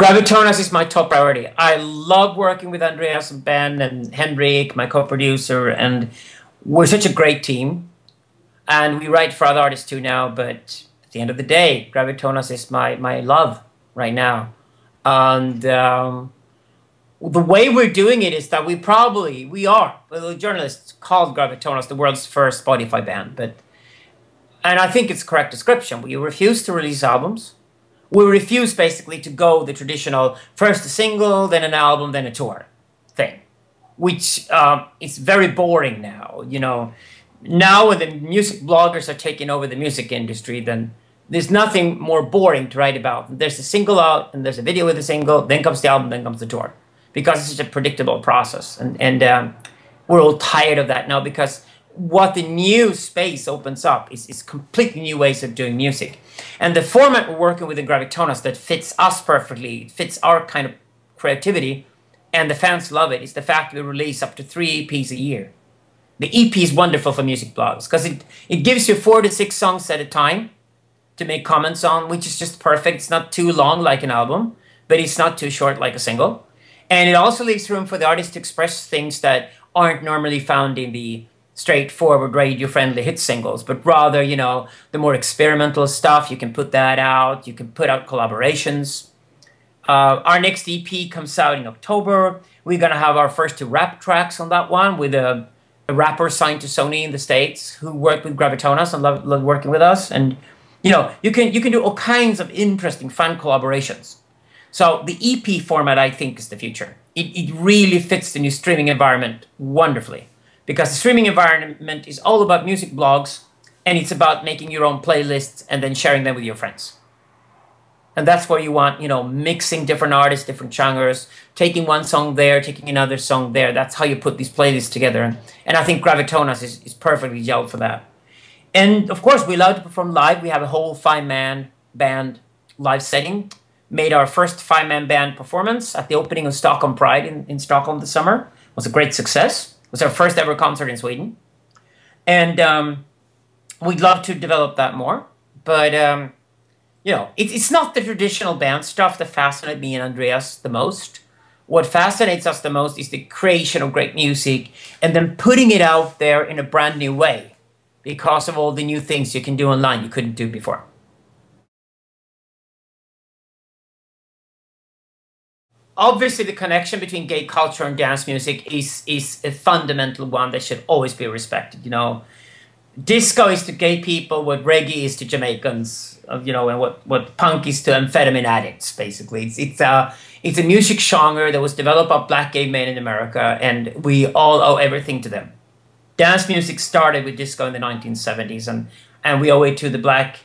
Gravitonas is my top priority. I love working with Andreas and Ben and Henrik, my co-producer, and we're such a great team. And we write for other artists too now, but at the end of the day, Gravitonas is my my love right now. And um, the way we're doing it is that we probably we are the journalists called Gravitonas the world's first Spotify band, but and I think it's correct description. We refuse to release albums we refuse basically to go the traditional first a single, then an album, then a tour thing, which um, is very boring now. You know, now when the music bloggers are taking over the music industry, then there's nothing more boring to write about. There's a single out, and there's a video with a single, then comes the album, then comes the tour, because it's such a predictable process, and and um, we're all tired of that now because what the new space opens up is, is completely new ways of doing music. And the format we're working with in Gravitonas that fits us perfectly, fits our kind of creativity, and the fans love it, is the fact we release up to three EPs a year. The EP is wonderful for music blogs because it, it gives you four to six songs at a time to make comments on, which is just perfect. It's not too long like an album, but it's not too short like a single. And it also leaves room for the artist to express things that aren't normally found in the straightforward radio friendly hit singles, but rather, you know, the more experimental stuff, you can put that out, you can put out collaborations. Uh, our next EP comes out in October. We're going to have our first two rap tracks on that one with a, a rapper signed to Sony in the States who worked with Gravitonas and loved, loved working with us. And, you know, you can, you can do all kinds of interesting, fun collaborations. So the EP format, I think, is the future. It, it really fits the new streaming environment wonderfully because the streaming environment is all about music blogs and it's about making your own playlists and then sharing them with your friends. And that's where you want, you know, mixing different artists, different genres, taking one song there, taking another song there. That's how you put these playlists together. And I think Gravitonas is, is perfectly gelled for that. And of course, we love to perform live. We have a whole five man band live setting. Made our first five man band performance at the opening of Stockholm Pride in, in Stockholm this summer. It was a great success. Was our first ever concert in Sweden. And um, we'd love to develop that more. But, um, you know, it, it's not the traditional band stuff that fascinates me and Andreas the most. What fascinates us the most is the creation of great music and then putting it out there in a brand new way because of all the new things you can do online you couldn't do before. Obviously the connection between gay culture and dance music is is a fundamental one that should always be respected you know? Disco is to gay people what reggae is to jamaicans uh, you know and what what punk is to amphetamine addicts basically. It's it's a it's a music genre that was developed by black gay men in america and we all owe everything to them. Dance music started with disco in the 1970s and and we owe it to the black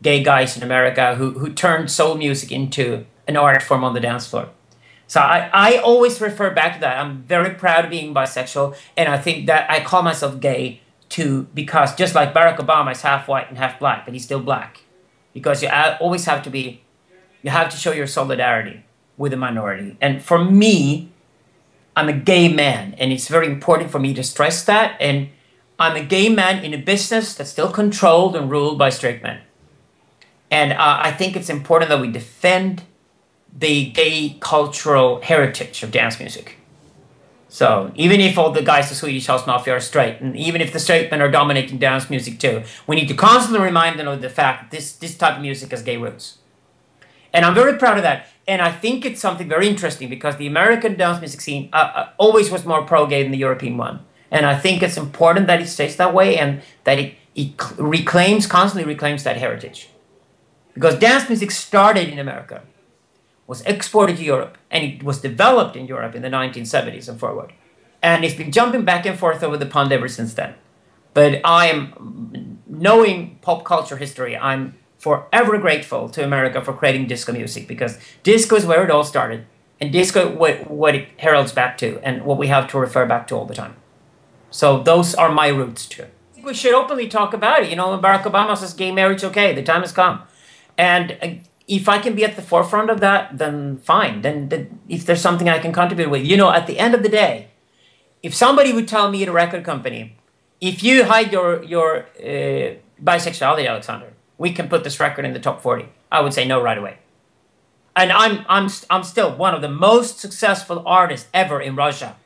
gay guys in america who who turned soul music into an art form on the dance floor so I, I always refer back to that. I'm very proud of being bisexual, and I think that I call myself gay too because just like Barack Obama is half white and half black, but he's still black. Because you always have to be, you have to show your solidarity with a minority. And for me, I'm a gay man, and it's very important for me to stress that. And I'm a gay man in a business that's still controlled and ruled by straight men. And uh, I think it's important that we defend the gay cultural heritage of dance music. So even if all the guys of Swedish House Mafia are straight, and even if the straight men are dominating dance music too, we need to constantly remind them of the fact that this, this type of music has gay roots. And I'm very proud of that. And I think it's something very interesting because the American dance music scene uh, uh, always was more pro-gay than the European one. And I think it's important that it stays that way and that it, it reclaims, constantly reclaims that heritage. Because dance music started in America was exported to Europe and it was developed in Europe in the 1970s and forward. And it's been jumping back and forth over the pond ever since then. But I am, knowing pop culture history, I'm forever grateful to America for creating disco music because disco is where it all started. And disco, what, what it heralds back to and what we have to refer back to all the time. So those are my roots too. We should openly talk about it. You know, Barack Obama says gay marriage okay, the time has come. And uh, if I can be at the forefront of that, then fine. Then, then, if there's something I can contribute with, you know, at the end of the day, if somebody would tell me at a record company, if you hide your your uh, bisexuality, Alexander, we can put this record in the top forty. I would say no right away, and I'm I'm I'm still one of the most successful artists ever in Russia,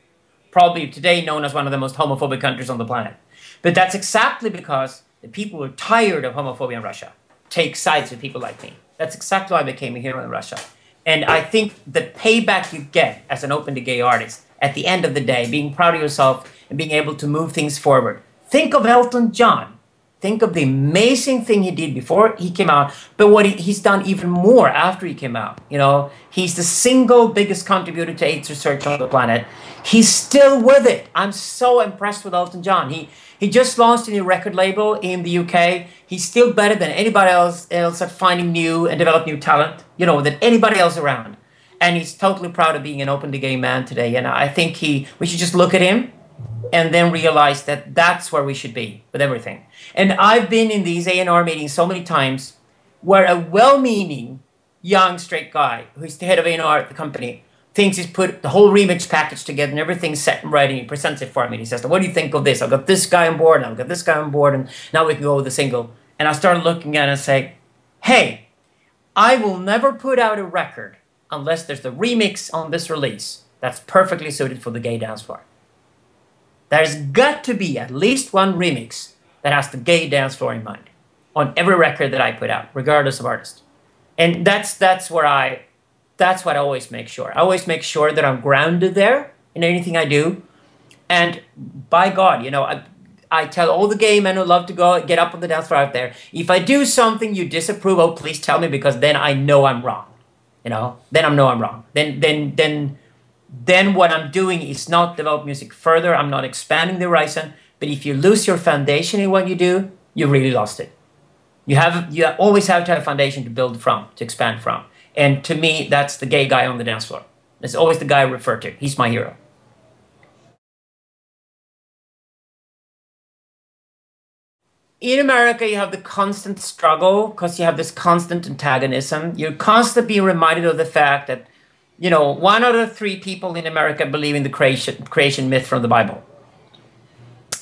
probably today known as one of the most homophobic countries on the planet. But that's exactly because the people who are tired of homophobia in Russia take sides with people like me. That's exactly why I became a hero in Russia. And I think the payback you get as an open to gay artist at the end of the day, being proud of yourself and being able to move things forward. Think of Elton John. Think of the amazing thing he did before he came out, but what he, he's done even more after he came out. You know, he's the single biggest contributor to AIDS research on the planet. He's still with it. I'm so impressed with Elton John. He he just launched a new record label in the UK. He's still better than anybody else else at finding new and develop new talent. You know, than anybody else around. And he's totally proud of being an open to gay man today. And I think he we should just look at him and then realize that that's where we should be with everything. And I've been in these A&R meetings so many times where a well-meaning young straight guy who's the head of A&R at the company thinks he's put the whole remix package together and everything's set and ready he presents it for me and he says, what do you think of this? I've got this guy on board and I've got this guy on board and now we can go with the single. And I started looking at it and say, hey, I will never put out a record unless there's a remix on this release that's perfectly suited for the gay dance floor. There's got to be at least one remix that has the gay dance floor in mind on every record that I put out, regardless of artist. And that's that's where I that's what I always make sure. I always make sure that I'm grounded there in anything I do. And by God, you know, I, I tell all the gay men who love to go get up on the dance floor out there, if I do something you disapprove of, please tell me because then I know I'm wrong. You know, then I know I'm wrong. Then then then then what I'm doing is not develop music further. I'm not expanding the horizon. But if you lose your foundation in what you do, you really lost it. You have you always have to have a foundation to build from, to expand from. And to me, that's the gay guy on the dance floor. It's always the guy I refer to. He's my hero. in America, you have the constant struggle because you have this constant antagonism. You're constantly being reminded of the fact that you know, one out of three people in America believe in the creation, creation myth from the Bible.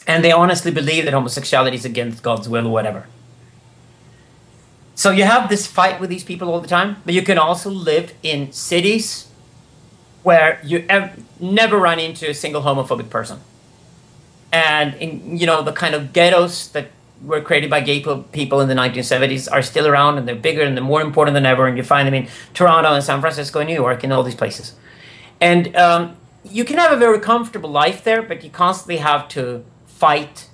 And they honestly believe that homosexuality is against God's will or whatever. So you have this fight with these people all the time, but you can also live in cities where you ev- never run into a single homophobic person. And in, you know, the kind of ghettos that were created by gay people in the 1970s are still around and they're bigger and they're more important than ever. And you find them in Toronto and San Francisco and New York and all these places. And um, you can have a very comfortable life there, but you constantly have to fight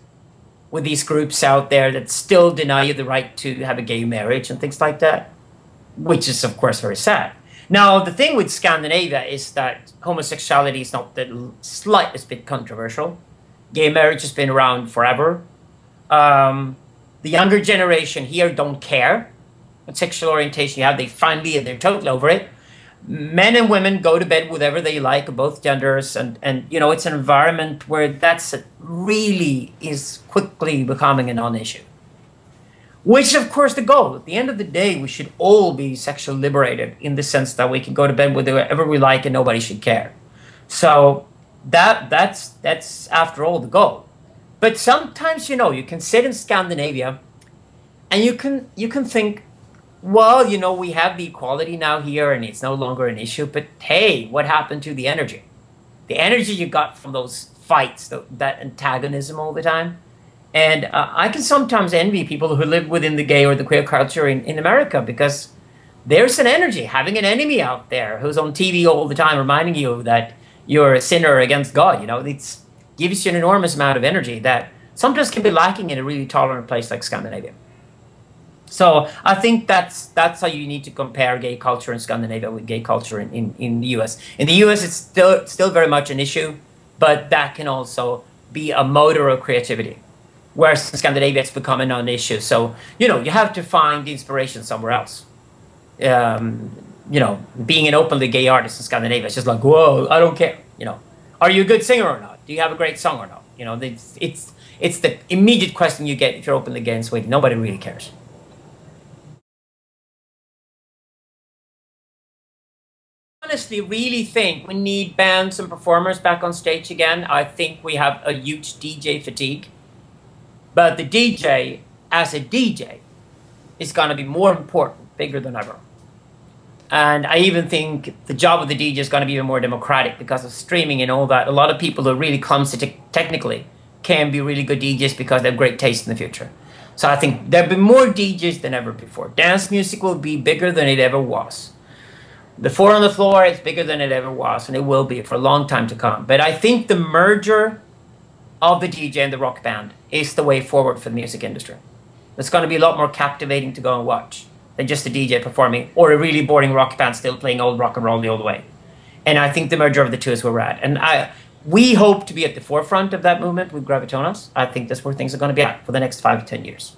with these groups out there that still deny you the right to have a gay marriage and things like that, which is, of course, very sad. Now, the thing with Scandinavia is that homosexuality is not the slightest bit controversial. Gay marriage has been around forever um, the younger generation here don't care what sexual orientation you have. They finally, they're totally over it. Men and women go to bed whatever they like, both genders, and and you know it's an environment where that's really is quickly becoming a non-issue. Which of course, the goal. At the end of the day, we should all be sexually liberated in the sense that we can go to bed with whoever we like and nobody should care. So that that's that's after all the goal. But sometimes, you know, you can sit in Scandinavia and you can you can think, well, you know, we have the equality now here and it's no longer an issue, but hey, what happened to the energy? The energy you got from those fights, the, that antagonism all the time. And uh, I can sometimes envy people who live within the gay or the queer culture in, in America because there's an energy, having an enemy out there who's on TV all the time reminding you that you're a sinner against God. You know, it gives you an enormous amount of energy that sometimes can be lacking in a really tolerant place like Scandinavia. So I think that's that's how you need to compare gay culture in Scandinavia with gay culture in, in, in the US. In the US it's still still very much an issue, but that can also be a motor of creativity. Whereas in Scandinavia it's become a non-issue. So, you know, you have to find inspiration somewhere else. Um, you know, being an openly gay artist in Scandinavia, is just like, whoa, I don't care. You know, are you a good singer or not? do you have a great song or not? You know, it's it's it's the immediate question you get if you're openly gay in Sweden. Nobody really cares. Honestly really think we need bands and performers back on stage again. I think we have a huge DJ fatigue. But the DJ, as a DJ, is going to be more important, bigger than ever. And I even think the job of the DJ is going to be even more democratic because of streaming and all that. A lot of people who are really clumsy te- technically can be really good DJs because they have great taste in the future. So I think there'll be more DJs than ever before. Dance music will be bigger than it ever was. The four on the floor is bigger than it ever was, and it will be for a long time to come. But I think the merger of the DJ and the rock band is the way forward for the music industry. It's going to be a lot more captivating to go and watch than just a DJ performing or a really boring rock band still playing old rock and roll the old way. And I think the merger of the two is where we're at. And I, we hope to be at the forefront of that movement with Gravitonas. I think that's where things are going to be at for the next five to ten years.